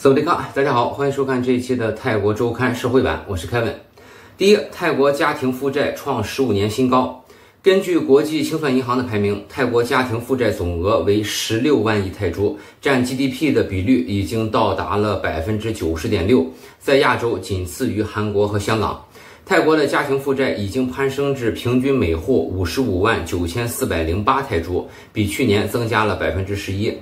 萨瓦迪卡，大家好，欢迎收看这一期的泰国周刊社会版，我是 Kevin。第一，泰国家庭负债创十五年新高。根据国际清算银行的排名，泰国家庭负债总额为十六万亿泰铢，占 GDP 的比率已经到达了百分之九十点六，在亚洲仅次于韩国和香港。泰国的家庭负债已经攀升至平均每户五十五万九千四百零八泰铢，比去年增加了百分之十一。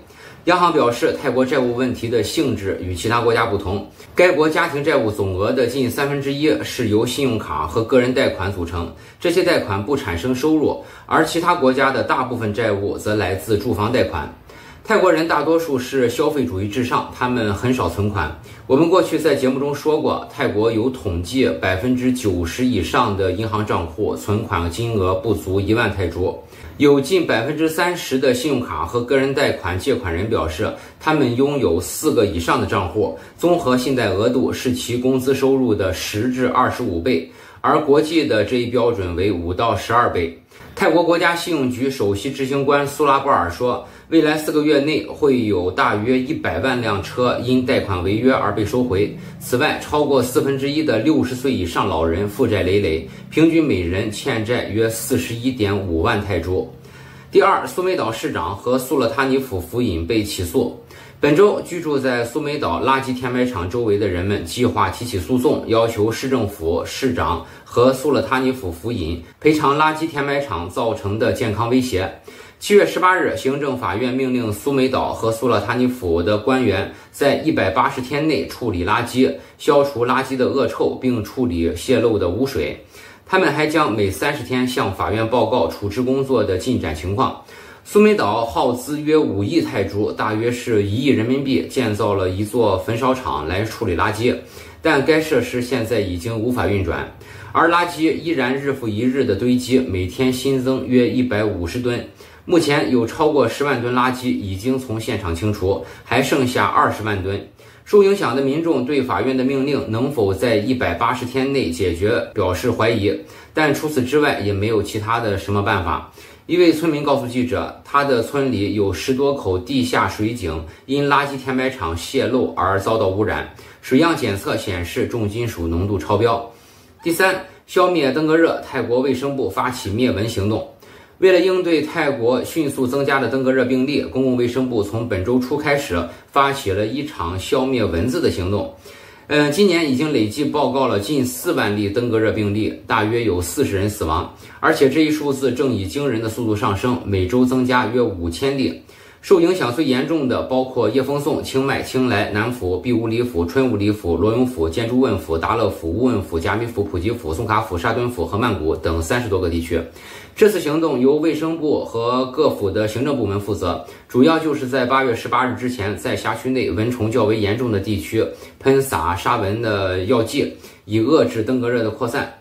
央行表示，泰国债务问题的性质与其他国家不同。该国家庭债务总额的近三分之一是由信用卡和个人贷款组成，这些贷款不产生收入；而其他国家的大部分债务则来自住房贷款。泰国人大多数是消费主义至上，他们很少存款。我们过去在节目中说过，泰国有统计，百分之九十以上的银行账户存款金额不足一万泰铢。有近百分之三十的信用卡和个人贷款借款人表示，他们拥有四个以上的账户，综合信贷额度是其工资收入的十至二十五倍，而国际的这一标准为五到十二倍。泰国国家信用局首席执行官苏拉波尔说，未来四个月内会有大约一百万辆车因贷款违约而被收回。此外，超过四分之一的六十岁以上老人负债累累，平均每人欠债约四十一点五万泰铢。第二，苏梅岛市长和苏勒塔尼府府尹被起诉。本周，居住在苏梅岛垃圾填埋场周围的人们计划提起诉讼，要求市政府、市长和苏勒塔尼府府尹赔偿垃圾填埋场造成的健康威胁。七月十八日，行政法院命令苏梅岛和苏勒塔尼府的官员在一百八十天内处理垃圾，消除垃圾的恶臭，并处理泄漏的污水。他们还将每三十天向法院报告处置工作的进展情况。苏梅岛耗资约五亿泰铢，大约是一亿人民币，建造了一座焚烧厂来处理垃圾，但该设施现在已经无法运转，而垃圾依然日复一日的堆积，每天新增约一百五十吨。目前有超过十万吨垃圾已经从现场清除，还剩下二十万吨。受影响的民众对法院的命令能否在一百八十天内解决表示怀疑，但除此之外也没有其他的什么办法。一位村民告诉记者，他的村里有十多口地下水井因垃圾填埋场泄漏而遭到污染，水样检测显示重金属浓度超标。第三，消灭登革热，泰国卫生部发起灭蚊行动。为了应对泰国迅速增加的登革热病例，公共卫生部从本周初开始发起了一场消灭蚊子的行动。嗯，今年已经累计报告了近四万例登革热病例，大约有四十人死亡，而且这一数字正以惊人的速度上升，每周增加约五千例。受影响最严重的包括叶风颂、清迈、清莱、南府、碧乌里府、春武里府、罗永府、建筑汶府、达勒府、乌汶府、贾米府、普吉府、宋卡府、沙敦府和曼谷等三十多个地区。这次行动由卫生部和各府的行政部门负责，主要就是在八月十八日之前，在辖区内蚊虫较为严重的地区喷洒杀蚊的药剂，以遏制登革热的扩散。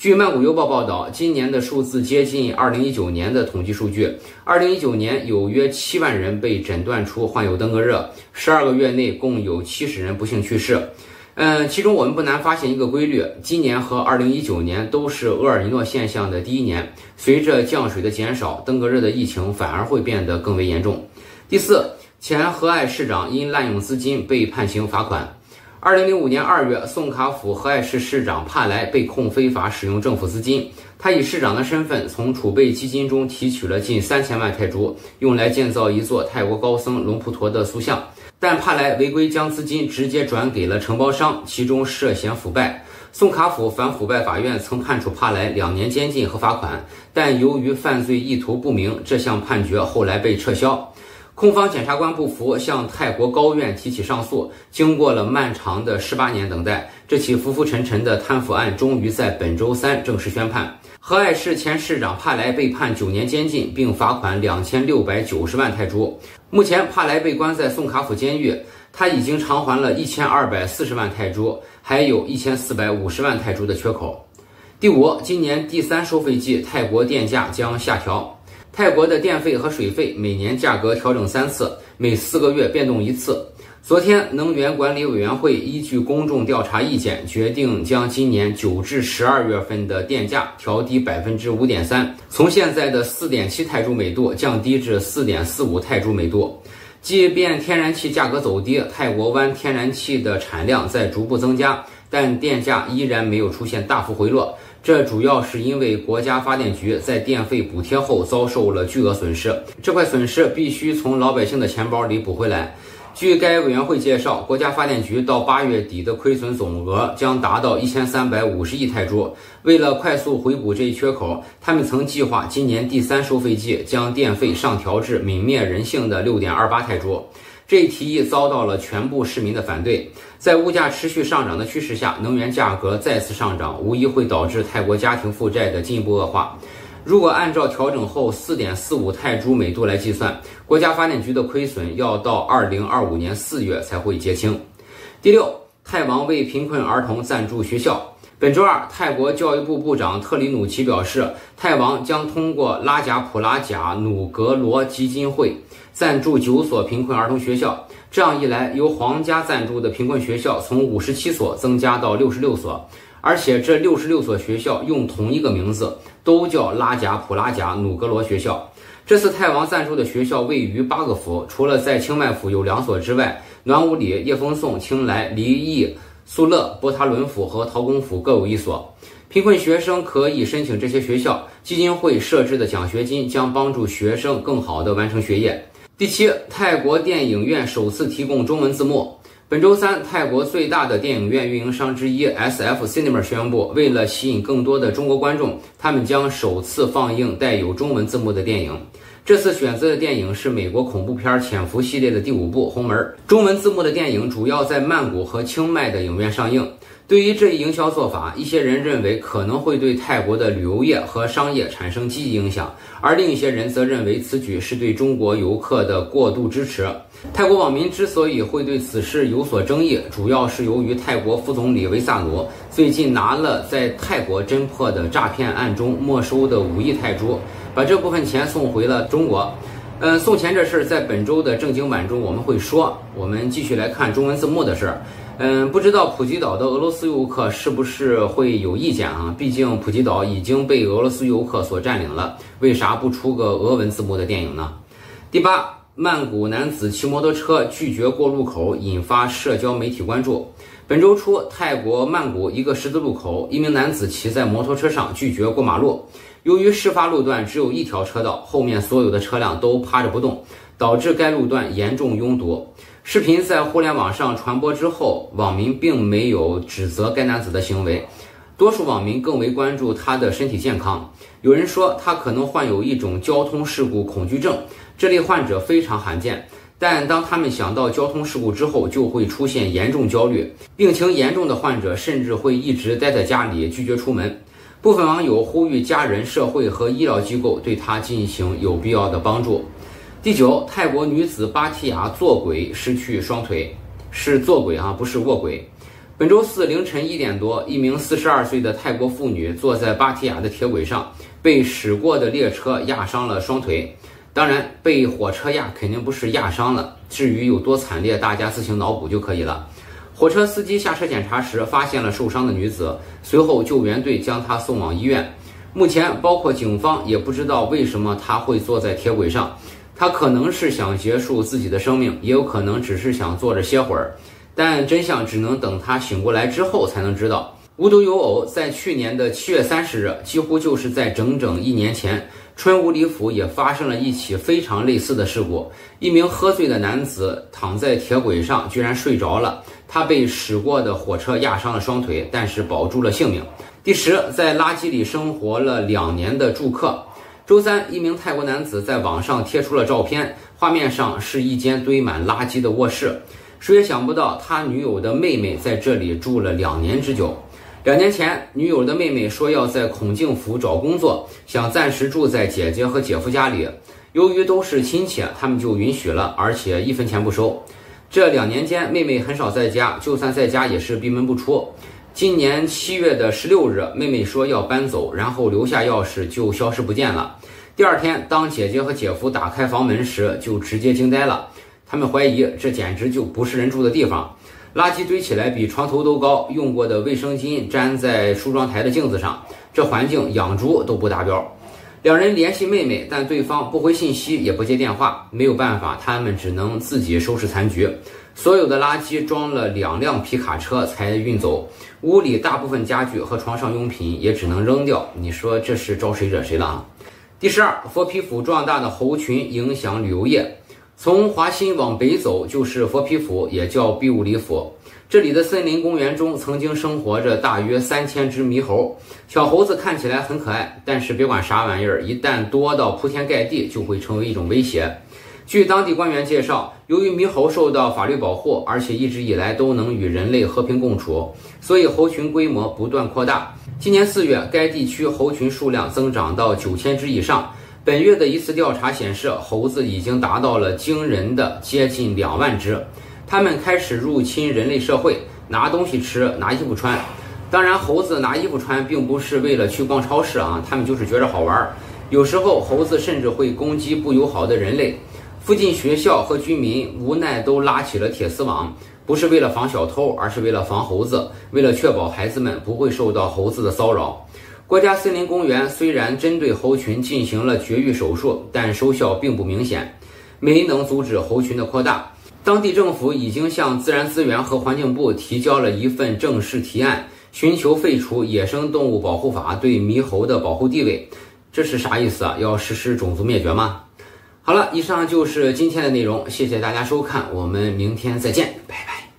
据曼谷邮报报道，今年的数字接近二零一九年的统计数据。二零一九年有约七万人被诊断出患有登革热，十二个月内共有七十人不幸去世。嗯，其中我们不难发现一个规律：今年和二零一九年都是厄尔尼诺现象的第一年。随着降水的减少，登革热的疫情反而会变得更为严重。第四，前和爱市长因滥用资金被判刑罚款。二零零五年二月，宋卡府和爱市市长帕莱被控非法使用政府资金。他以市长的身份从储备基金中提取了近三千万泰铢，用来建造一座泰国高僧龙普陀的塑像。但帕莱违规将资金直接转给了承包商，其中涉嫌腐败。宋卡府反腐败法院曾判处帕莱两年监禁和罚款，但由于犯罪意图不明，这项判决后来被撤销。控方检察官不服，向泰国高院提起上诉。经过了漫长的十八年等待，这起浮浮沉沉的贪腐案终于在本周三正式宣判。和爱市前市长帕莱被判九年监禁，并罚款两千六百九十万泰铢。目前，帕莱被关在宋卡府监狱，他已经偿还了一千二百四十万泰铢，还有一千四百五十万泰铢的缺口。第五，今年第三收费季，泰国电价将下调。泰国的电费和水费每年价格调整三次，每四个月变动一次。昨天，能源管理委员会依据公众调查意见，决定将今年九至十二月份的电价调低百分之五点三，从现在的四点七泰铢每度降低至四点四五泰铢每度。即便天然气价格走低，泰国湾天然气的产量在逐步增加，但电价依然没有出现大幅回落。这主要是因为国家发电局在电费补贴后遭受了巨额损失，这块损失必须从老百姓的钱包里补回来。据该委员会介绍，国家发电局到八月底的亏损总额将达到一千三百五十亿泰铢。为了快速回补这一缺口，他们曾计划今年第三收费季将电费上调至泯灭人性的六点二八泰铢。这一提议遭到了全部市民的反对。在物价持续上涨的趋势下，能源价格再次上涨，无疑会导致泰国家庭负债的进一步恶化。如果按照调整后四点四五泰铢每度来计算，国家发电局的亏损要到二零二五年四月才会结清。第六，泰王为贫困儿童赞助学校。本周二，泰国教育部部长特里努奇表示，泰王将通过拉贾普拉贾努格罗基金会赞助九所贫困儿童学校。这样一来，由皇家赞助的贫困学校从五十七所增加到六十六所。而且这六十六所学校用同一个名字，都叫拉贾普拉贾努格罗学校。这次泰王赞助的学校位于八个府，除了在清迈府有两所之外，暖武里、叶风颂、清莱、离义、苏勒、波塔伦府和陶公府各有一所。贫困学生可以申请这些学校，基金会设置的奖学金将帮助学生更好地完成学业。第七，泰国电影院首次提供中文字幕。本周三，泰国最大的电影院运营商之一 S.F. Cinema 宣布，为了吸引更多的中国观众，他们将首次放映带有中文字幕的电影。这次选择的电影是美国恐怖片《潜伏》系列的第五部《红门》。中文字幕的电影主要在曼谷和清迈的影院上映。对于这一营销做法，一些人认为可能会对泰国的旅游业和商业产生积极影响，而另一些人则认为此举是对中国游客的过度支持。泰国网民之所以会对此事有所争议，主要是由于泰国副总理维萨努最近拿了在泰国侦破的诈骗案中没收的五亿泰铢，把这部分钱送回了中国。嗯，送钱这事儿在本周的正经版中我们会说。我们继续来看中文字幕的事儿。嗯，不知道普吉岛的俄罗斯游客是不是会有意见啊？毕竟普吉岛已经被俄罗斯游客所占领了，为啥不出个俄文字幕的电影呢？第八，曼谷男子骑摩托车拒绝过路口，引发社交媒体关注。本周初，泰国曼谷一个十字路口，一名男子骑在摩托车上拒绝过马路。由于事发路段只有一条车道，后面所有的车辆都趴着不动，导致该路段严重拥堵。视频在互联网上传播之后，网民并没有指责该男子的行为，多数网民更为关注他的身体健康。有人说他可能患有一种交通事故恐惧症，这类患者非常罕见。但当他们想到交通事故之后，就会出现严重焦虑，病情严重的患者甚至会一直待在家里，拒绝出门。部分网友呼吁家人、社会和医疗机构对他进行有必要的帮助。第九，泰国女子芭提雅坐轨失去双腿，是坐轨啊，不是卧轨。本周四凌晨一点多，一名四十二岁的泰国妇女坐在芭提雅的铁轨上，被驶过的列车压伤了双腿。当然，被火车压肯定不是压伤了，至于有多惨烈，大家自行脑补就可以了。火车司机下车检查时，发现了受伤的女子，随后救援队将她送往医院。目前，包括警方也不知道为什么她会坐在铁轨上。他可能是想结束自己的生命，也有可能只是想坐着歇会儿，但真相只能等他醒过来之后才能知道。无独有偶，在去年的七月三十日，几乎就是在整整一年前，春武里府也发生了一起非常类似的事故。一名喝醉的男子躺在铁轨上，居然睡着了，他被驶过的火车压伤了双腿，但是保住了性命。第十，在垃圾里生活了两年的住客。周三，一名泰国男子在网上贴出了照片，画面上是一间堆满垃圾的卧室。谁也想不到，他女友的妹妹在这里住了两年之久。两年前，女友的妹妹说要在孔敬府找工作，想暂时住在姐姐和姐夫家里。由于都是亲戚，他们就允许了，而且一分钱不收。这两年间，妹妹很少在家，就算在家也是闭门不出。今年七月的十六日，妹妹说要搬走，然后留下钥匙就消失不见了。第二天，当姐姐和姐夫打开房门时，就直接惊呆了。他们怀疑这简直就不是人住的地方，垃圾堆起来比床头都高，用过的卫生巾粘在梳妆台的镜子上，这环境养猪都不达标。两人联系妹妹，但对方不回信息，也不接电话。没有办法，他们只能自己收拾残局。所有的垃圾装了两辆皮卡车才运走，屋里大部分家具和床上用品也只能扔掉。你说这是招谁惹谁了啊？第十二，佛皮府壮大的猴群影响旅游业。从华新往北走就是佛皮府，也叫庇物里府。这里的森林公园中曾经生活着大约三千只猕猴，小猴子看起来很可爱，但是别管啥玩意儿，一旦多到铺天盖地，就会成为一种威胁。据当地官员介绍，由于猕猴受到法律保护，而且一直以来都能与人类和平共处，所以猴群规模不断扩大。今年四月，该地区猴群数量增长到九千只以上。本月的一次调查显示，猴子已经达到了惊人的接近两万只。他们开始入侵人类社会，拿东西吃，拿衣服穿。当然，猴子拿衣服穿并不是为了去逛超市啊，他们就是觉着好玩儿。有时候，猴子甚至会攻击不友好的人类。附近学校和居民无奈都拉起了铁丝网，不是为了防小偷，而是为了防猴子，为了确保孩子们不会受到猴子的骚扰。国家森林公园虽然针对猴群进行了绝育手术，但收效并不明显，没能阻止猴群的扩大。当地政府已经向自然资源和环境部提交了一份正式提案，寻求废除《野生动物保护法》对猕猴的保护地位。这是啥意思啊？要实施种族灭绝吗？好了，以上就是今天的内容，谢谢大家收看，我们明天再见，拜拜。